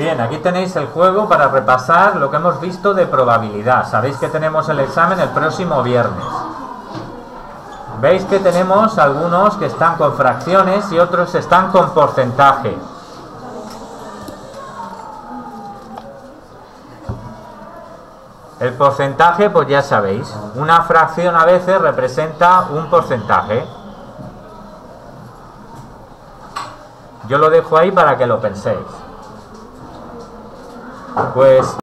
Bien, aquí tenéis el juego para repasar lo que hemos visto de probabilidad. Sabéis que tenemos el examen el próximo viernes. Veis que tenemos algunos que están con fracciones y otros están con porcentaje. El porcentaje, pues ya sabéis, una fracción a veces representa un porcentaje. Yo lo dejo ahí para que lo penséis. Pues